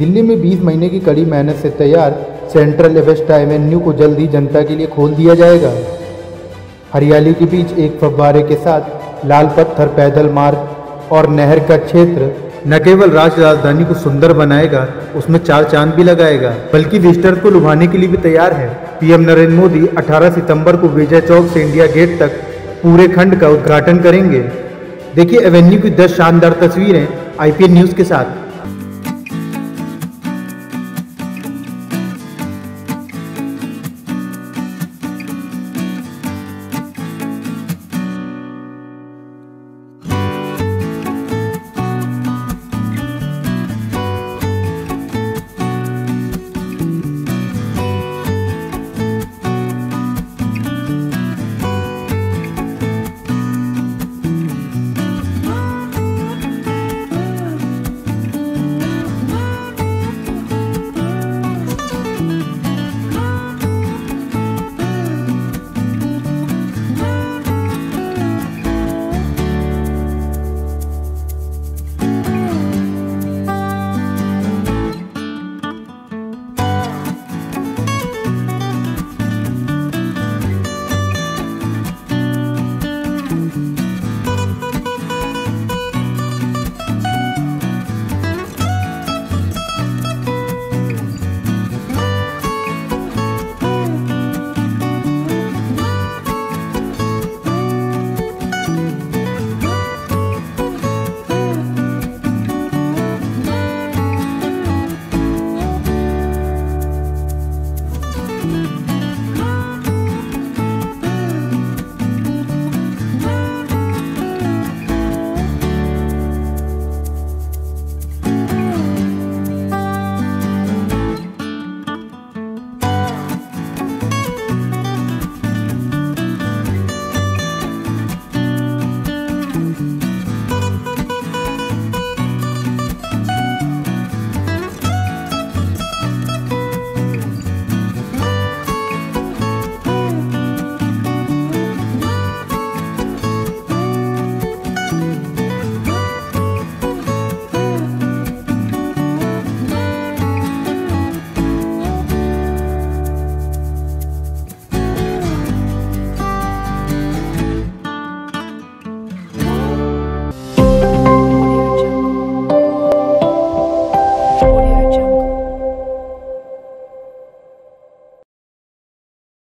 दिल्ली में 20 महीने की कड़ी मेहनत से तैयार सेंट्रल एवेस्टा एवेन्यू को जल्द ही जनता के लिए खोल दिया जाएगा। हरियाली के बीच एक फव्वारे के साथ लाल पत्थर, पैदल मार्ग और नहर का क्षेत्र न केवल राज्य राजधानी को सुंदर बनाएगा, उसमें चार चाँद भी लगाएगा, बल्कि विजिटर्स को लुभाने के लिए भी तैयार है। पीएम नरेंद्र मोदी 18 सितंबर को विजय चौक से इंडिया गेट तक पूरे खंड का उद्घाटन करेंगे। देखिए एवेन्यू की 10 शानदार तस्वीरें आईपीएन न्यूज़ के साथ।